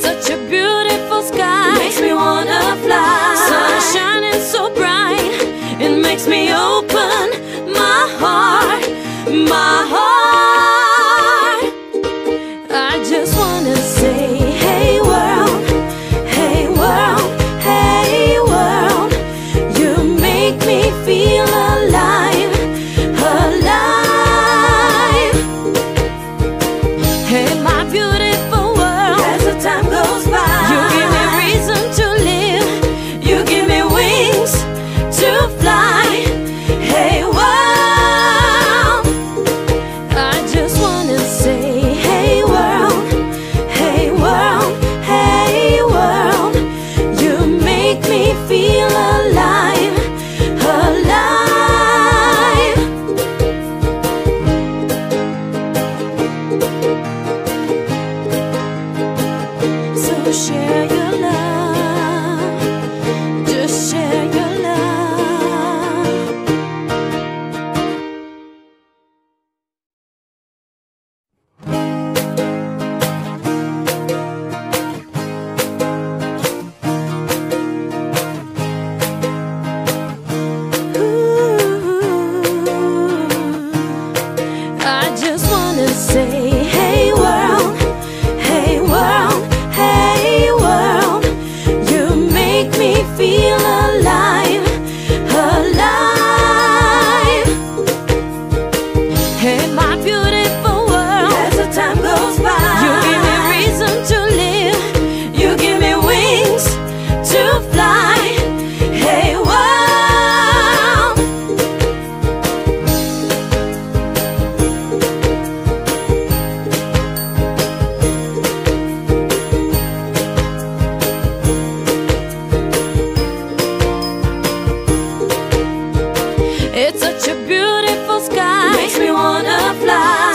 Such a beautiful sky. Makes me wanna fly. now It's such a beautiful sky. Makes me wanna fly.